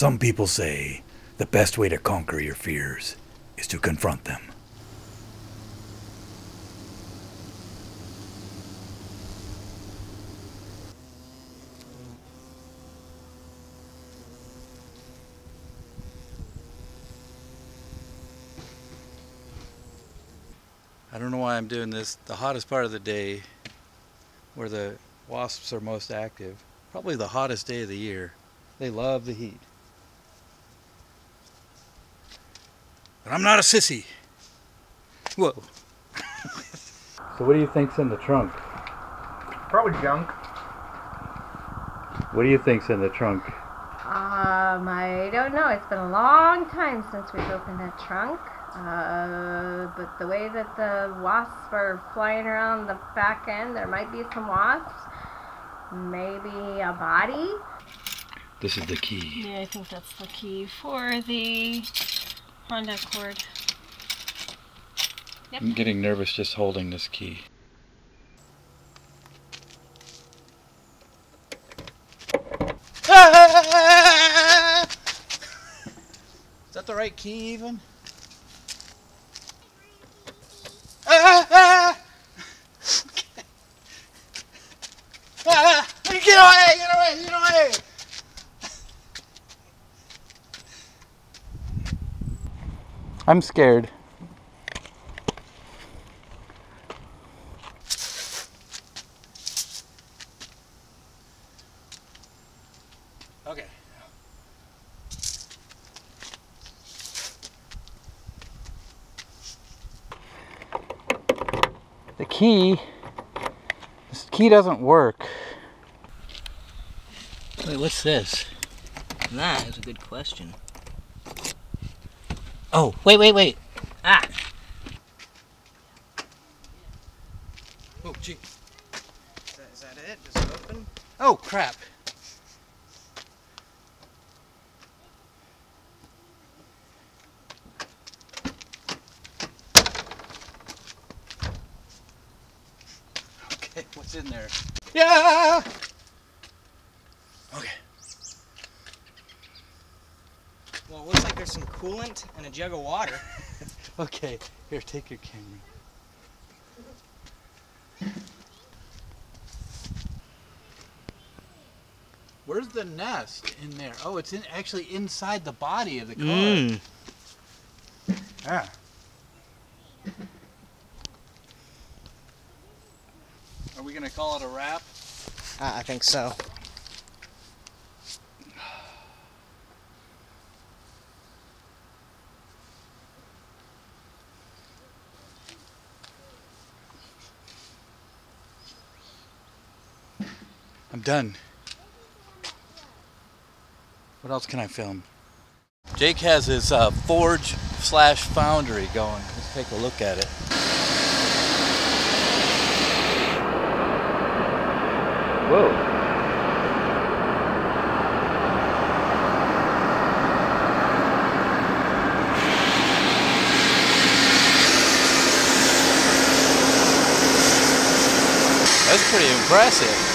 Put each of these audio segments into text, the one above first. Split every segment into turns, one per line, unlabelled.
Some people say the best way to conquer your fears is to confront them.
I don't know why I'm doing this the hottest part of the day where the wasps are most active. Probably the hottest day of the year. They love the heat. But I'm not a sissy. Whoa. so what do you think's in the trunk?
Probably junk.
What do you think's in the trunk?
Um, I don't know. It's been a long time since we've opened that trunk. Uh, but the way that the wasps are flying around the back end, there might be some wasps. Maybe a body.
This is the key.
Yeah, I think that's the key for the Honda Accord. Yep.
I'm getting nervous just holding this key. Ah! Is that the right key even? Ah! Ah! Get away! Get away! Get away! I'm scared. Okay. The key, this key doesn't work.
Wait, what's this? That is a good question.
Oh,
Wait, wait, wait. Ah!
oh, gee.
Is that, is that it? Does it open?
Oh, crap. Okay, what's in there? Yeah! Okay.
Well, it looks like there's some coolant and a jug of water.
Okay, here, take your camera. Where's the nest in there? Oh, it's in actually inside the body of the car.
Mmm.
Yeah. Are we gonna call it a wrap?
Uh, I think so.
I'm done. What else can I film? Jake has his uh, forge slash foundry going. Let's take a look at it. Whoa. That's pretty impressive.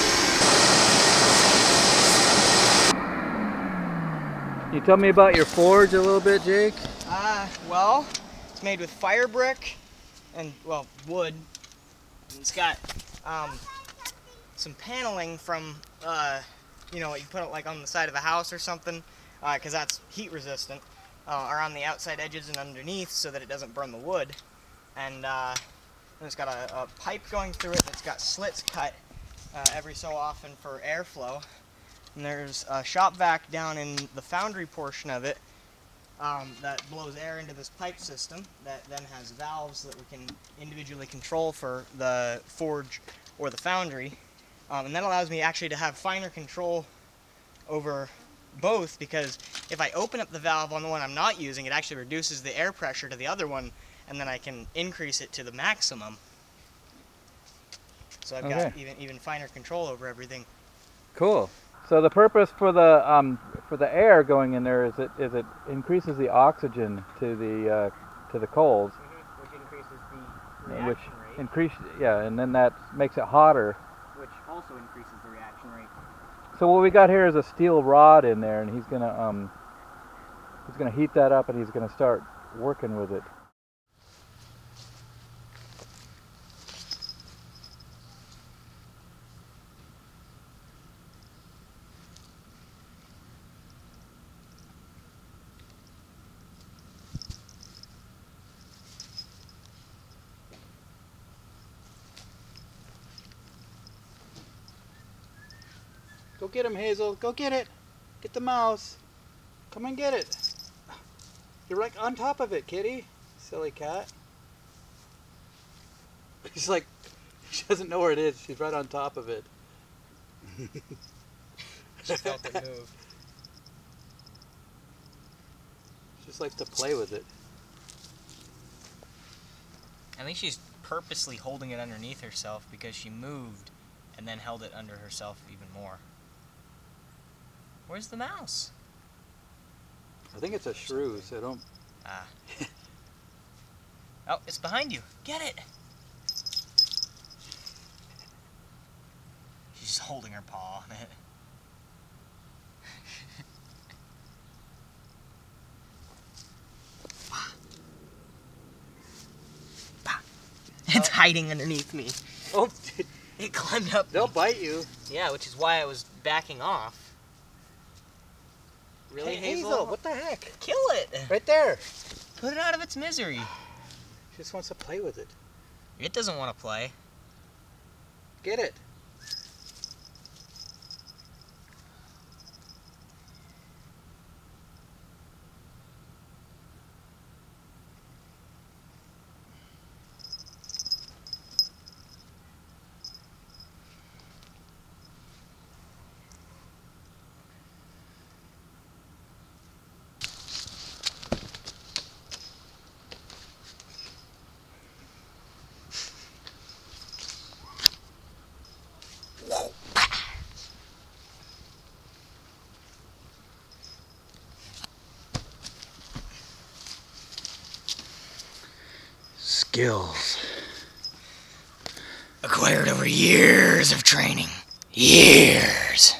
Can you tell me about your forge a little bit, Jake?
Uh, well, it's made with fire brick and, well, wood. And It's got um, some paneling from, uh, you know, you put it like on the side of a house or something, because that's heat resistant, uh, around the outside edges and underneath so that it doesn't burn the wood. And uh, then it's got a, a pipe going through it that's got slits cut uh, every so often for airflow. And there's a shop vac down in the foundry portion of it um, that blows air into this pipe system that then has valves that we can individually control for the forge or the foundry. Um, and that allows me actually to have finer control over both because if I open up the valve on the one I'm not using, it actually reduces the air pressure to the other one and then I can increase it to the maximum. So I've got even, even finer control over everything.
Cool. So the purpose for the um, for the air going in there is it is it increases the oxygen to the uh, to the coals,
Which increases the reaction
which
rate,
increase yeah, and then that makes it hotter.
which also increases the reaction rate.
So what we got here is a steel rod in there, and he's gonna um, He's going to heat that up and he's going to start working with it. Go get him, Hazel. Go get it. Get the mouse. Come and get it. You're like on top of it, kitty. Silly cat. She's like, she doesn't know where it is. She's right on top of it.
She felt it move.
She just likes to play with it.
I think she's purposely holding it underneath herself because she moved and then held it under herself even more. Where's the mouse?
I think it's a shrew, so don't.
Ah. oh, it's behind you. Get it. She's holding her paw on it. It's hiding underneath me.
Oh,
It climbed up.
they'll bite you.
Yeah, which is why I was backing off. Really,
Hey,
Hazel?
What the heck?
Kill it.
Right there.
Put it out of its misery.
She just wants to play with it.
It doesn't want to play.
Get it. Skills.
Acquired over years of training. Years.